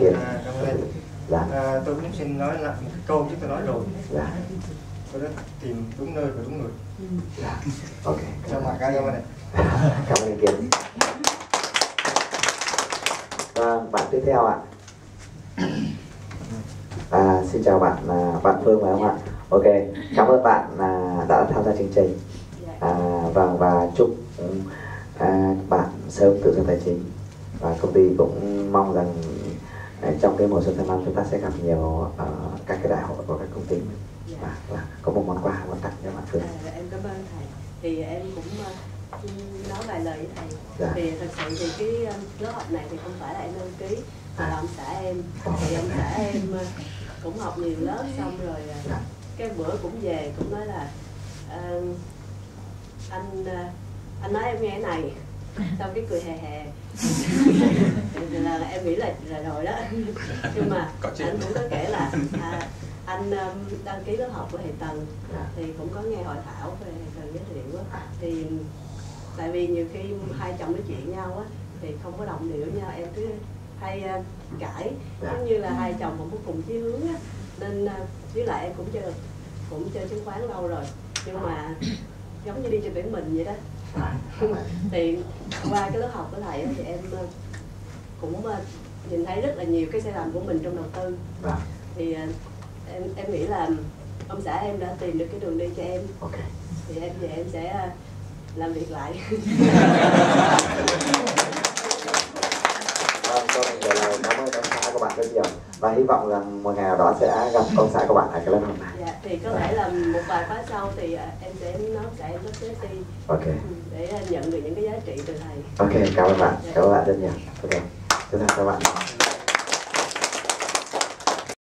Kiệt À, cảm ơn anh. dạ. À, tôi cũng xin nói lại một cái câu chứ tôi nói rồi. dạ. Tôi đã tìm đúng nơi và đúng người. dạ. Ok. Chào mặt cảm ơn anh. cảm ơn anh Kiệt. Vâng bạn tiếp theo ạ. À, xin chào bạn à, bạn Phương phải không ạ? Ok cảm ơn bạn à, đã tham gia chương trình. À, vâng và chúc à, bạn sớm tự do tài chính. Và công ty cũng mong rằng trong cái mùa xuân tháng năm chúng ta sẽ gặp nhiều ờ, các cái đại hội của các công ty. Và, và có một món quà muốn tặng cho bạn Phương. À, em cảm ơn thầy. Thì em cũng ờ, nói vài lời với thầy. Dạ. thì thật sự thì cái ờ, lớp học này thì không phải là em đăng ký. Mà là ông xã em Ồ. thì ông xã em ờ, cũng học nhiều lớp xong rồi ờ, Dạ. cái bữa cũng về cũng nói là ờ, anh ờ, anh nói em nghe này. Xong cái cười hè hè em nghĩ là là rồi đó. Nhưng mà anh cũng có kể là à, anh um, đăng ký lớp học của thầy Tần Dạ. thì cũng có nghe hội thảo về thầy Tần giới thiệu á. Thì tại vì nhiều khi hai chồng nói chuyện nhau á thì không có đồng điệu nhau em cứ hay uh, cãi. Dạ. giống như là hai chồng không có cùng chí hướng á nên uh, với lại em cũng chơi cũng chơi chứng khoán lâu rồi. Nhưng mà giống như đi chơi tuyển mình vậy đó. Thì qua cái lớp học của thầy thì em cũng uh, nhìn thấy rất là nhiều cái sai lầm của mình trong đầu tư. Vâng. Thì uh, em em nghĩ là ông xã em đã tìm được cái đường đi cho em. Ok. Thì em về em sẽ uh, làm việc lại. Vâng, của bạn rất nhiều. Và hy vọng rằng một ngày nào đó sẽ gặp ông xã của bạn ở cái lớp học này. dạ, thì có thể là một vài khóa sau thì em sẽ nói sẽ em lớp tế ti Ok, để uh, nhận được những cái giá trị từ thầy. Ok, cảm ơn bạn, cảm ơn bạn rất nhiều. Ok, chúng ta các bạn.